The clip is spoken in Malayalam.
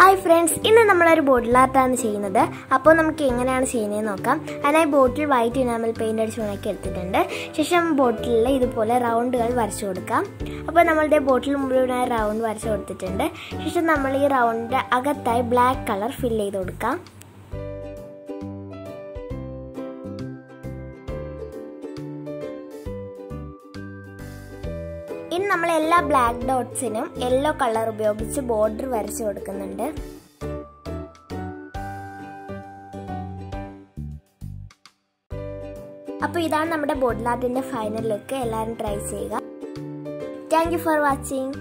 ഹായ് ഫ്രണ്ട്സ് ഇന്ന് നമ്മളൊരു ബോട്ടിൽ ആർട്ടാണ് ചെയ്യുന്നത്. അപ്പോൾ നമുക്ക് എങ്ങനെയാണ് ചെയ്യുന്നതെന്ന് നോക്കാം. അതിനായി ബോട്ടിൽ വൈറ്റ് ഇനാമൽ പെയിന്റ് അടിച്ച് ഉണക്കി എടുത്തിട്ടുണ്ട്. ശേഷം ബോട്ടിലിൽ ഇതുപോലെ റൗണ്ടുകൾ വരച്ചു കൊടുക്കാം. അപ്പോൾ നമ്മളുടെ ബോട്ടിൽ മുഴുവനായി റൗണ്ട് വരച്ചു കൊടുത്തിട്ടുണ്ട്. ശേഷം നമ്മൾ ഈ റൗണ്ടിന്റെ അകത്തായി ബ്ലാക്ക് കളർ ഫില്ല് ചെയ്ത് കൊടുക്കാം. ഇനി നമ്മൾ എല്ലാ ബ്ലാക്ക് ഡോട്ട്സിനും യെല്ലോ കളർ ഉപയോഗിച്ച് ബോർഡർ വരച്ചു കൊടുക്കുന്നുണ്ട്. അപ്പോൾ ഇതാണ് നമ്മുടെ ബോർഡർ ഫൈനൽ ലുക്ക് എല്ലാവരും ട്രൈ ചെയ്യുക. Thank you for watching